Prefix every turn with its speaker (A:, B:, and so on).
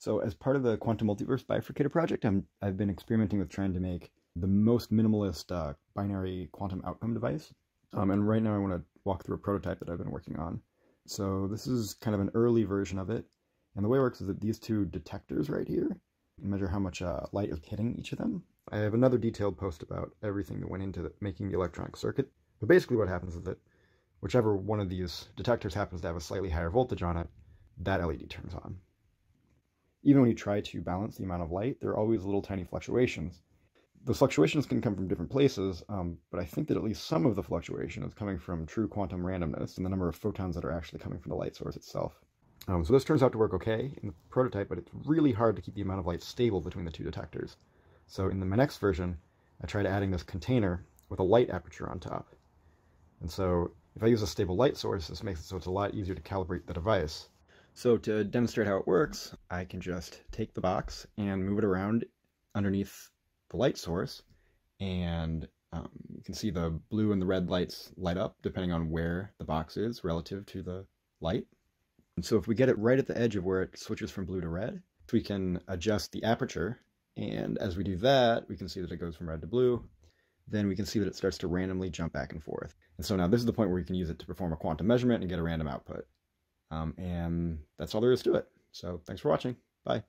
A: So as part of the Quantum Multiverse Bifurcator project, I'm, I've been experimenting with trying to make the most minimalist uh, binary quantum outcome device. Um, and right now I want to walk through a prototype that I've been working on. So this is kind of an early version of it. And the way it works is that these two detectors right here measure how much uh, light is hitting each of them. I have another detailed post about everything that went into the, making the electronic circuit. But basically what happens is that whichever one of these detectors happens to have a slightly higher voltage on it, that LED turns on. Even when you try to balance the amount of light, there are always little tiny fluctuations. The fluctuations can come from different places, um, but I think that at least some of the fluctuation is coming from true quantum randomness and the number of photons that are actually coming from the light source itself. Um, so this turns out to work okay in the prototype, but it's really hard to keep the amount of light stable between the two detectors. So in the, my next version, I tried adding this container with a light aperture on top. And so if I use a stable light source, this makes it so it's a lot easier to calibrate the device. So to demonstrate how it works, I can just take the box and move it around underneath the light source, and um, you can see the blue and the red lights light up depending on where the box is relative to the light. And so if we get it right at the edge of where it switches from blue to red, we can adjust the aperture, and as we do that, we can see that it goes from red to blue, then we can see that it starts to randomly jump back and forth. And so now this is the point where you can use it to perform a quantum measurement and get a random output. Um, and that's all there is to it. So thanks for watching. Bye.